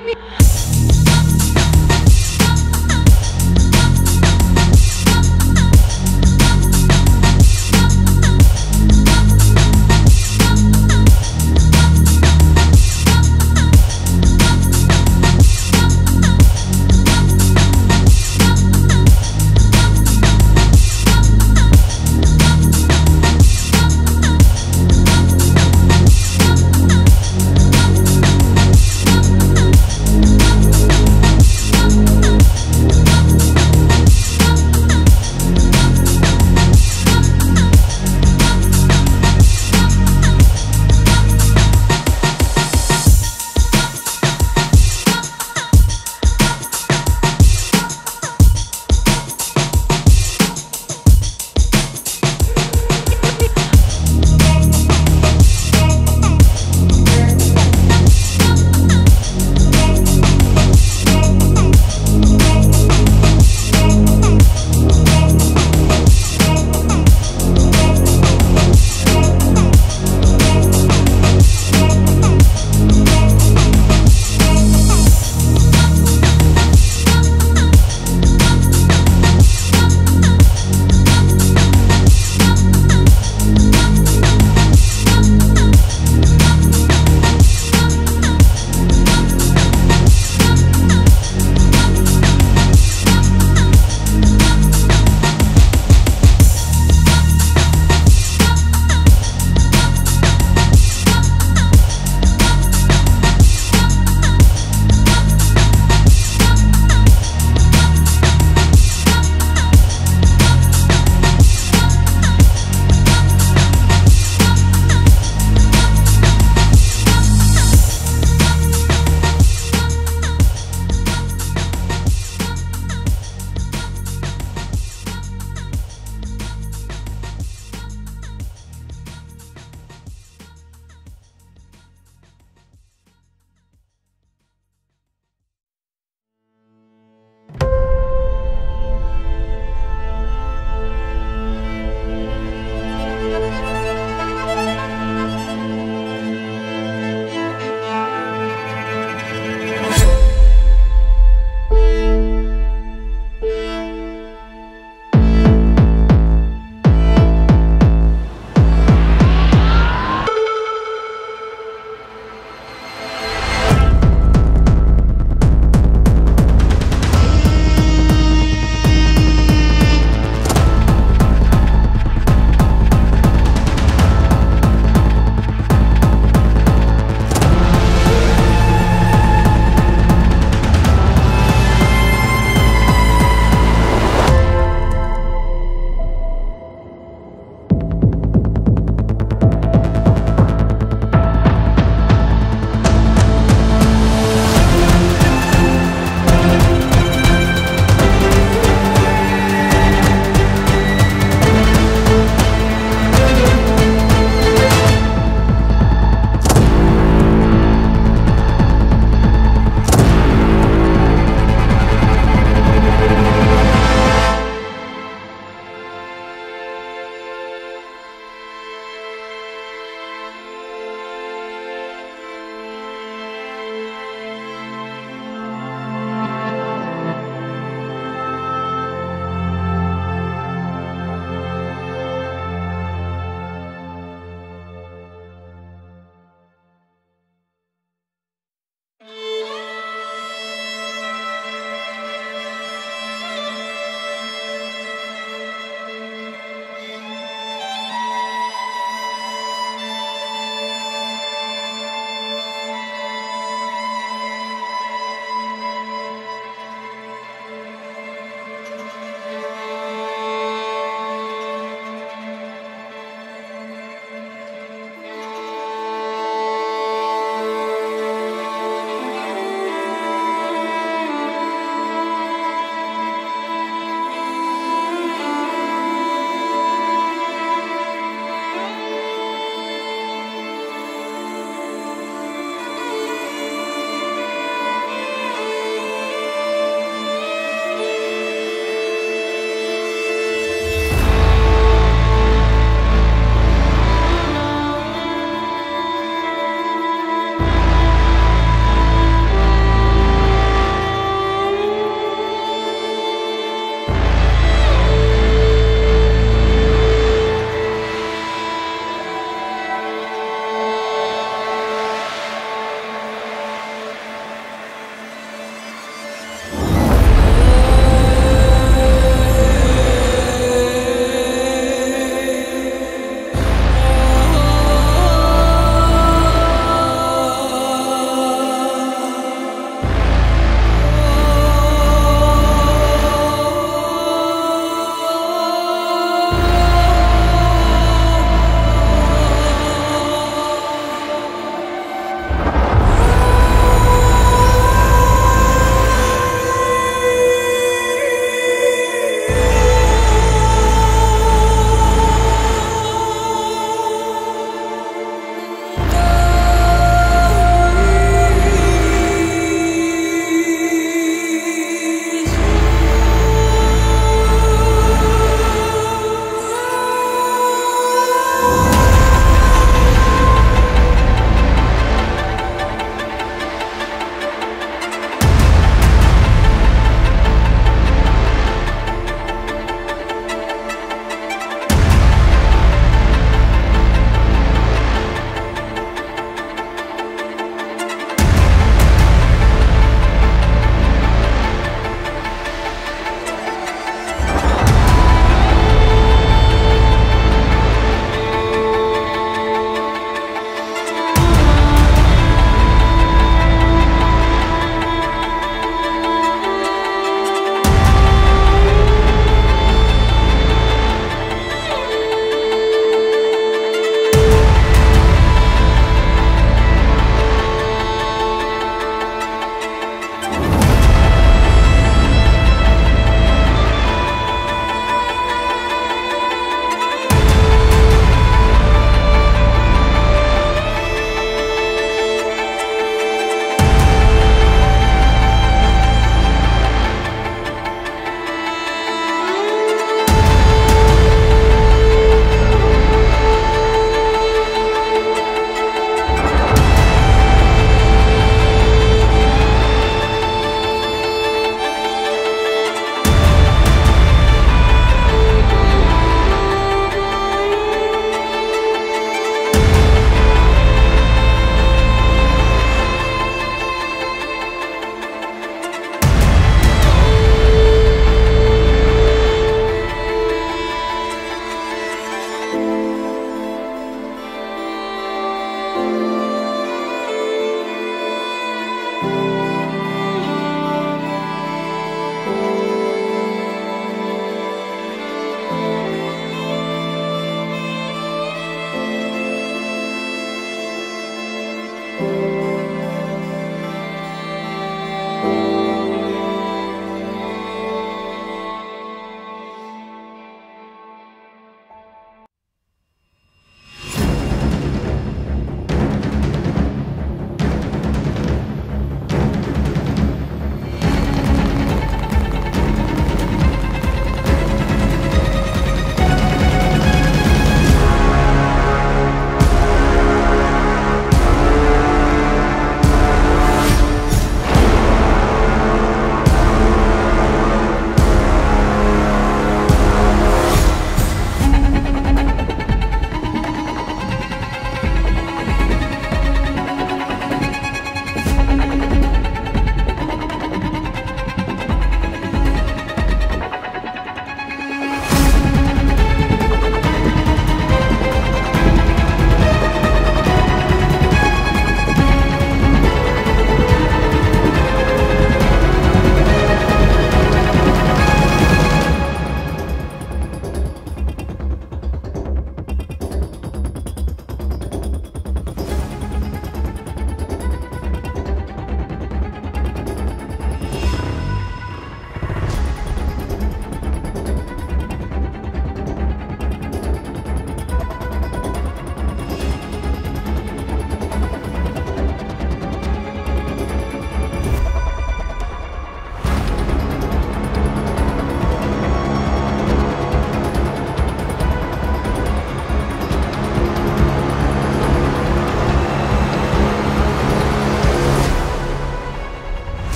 me.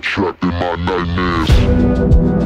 Trapped in my nightmares.